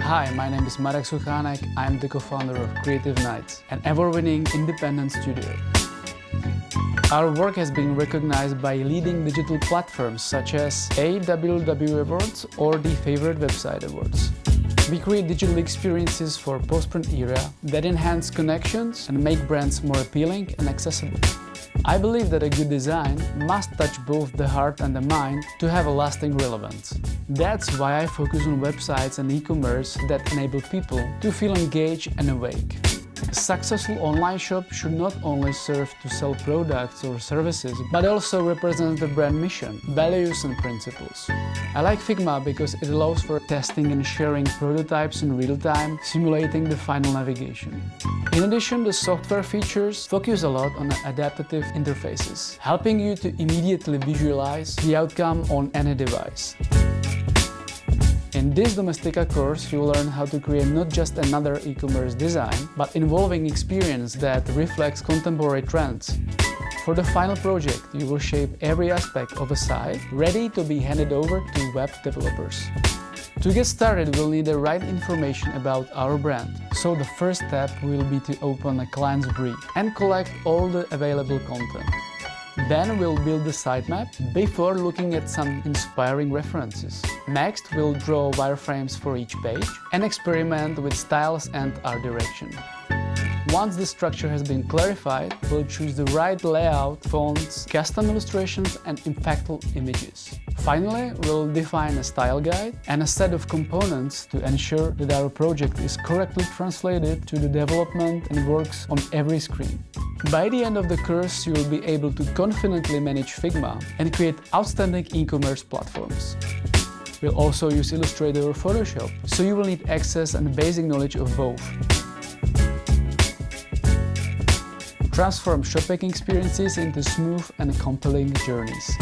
Hi, my name is Marek Suchánek. I'm the co-founder of Creative Nights, an ever-winning independent studio. Our work has been recognized by leading digital platforms such as Awwwards or the Favorite Website Awards. We create digital experiences for post-print era that enhance connections and make brands more appealing and accessible. I believe that a good design must touch both the heart and the mind to have a lasting relevance. That's why I focus on websites and e-commerce that enable people to feel engaged and awake. A successful online shop should not only serve to sell products or services, but also represent the brand mission, values and principles. I like Figma because it allows for testing and sharing prototypes in real time, simulating the final navigation. In addition, the software features focus a lot on adaptive interfaces, helping you to immediately visualize the outcome on any device. In this Domestika course, you learn how to create not just another e-commerce design, but involving experience that reflects contemporary trends. For the final project, you will shape every aspect of a site, ready to be handed over to web developers. To get started, we'll need the right information about our brand. So the first step will be to open a client's brief and collect all the available content. Then we'll build the sitemap before looking at some inspiring references. Next, we'll draw wireframes for each page and experiment with styles and art direction. Once the structure has been clarified, we'll choose the right layout, fonts, custom illustrations and impactful images. Finally, we'll define a style guide and a set of components to ensure that our project is correctly translated to the development and works on every screen. By the end of the course, you will be able to confidently manage Figma and create outstanding e-commerce platforms. We'll also use Illustrator or Photoshop, so you will need access and basic knowledge of both. Transform shopping experiences into smooth and compelling journeys.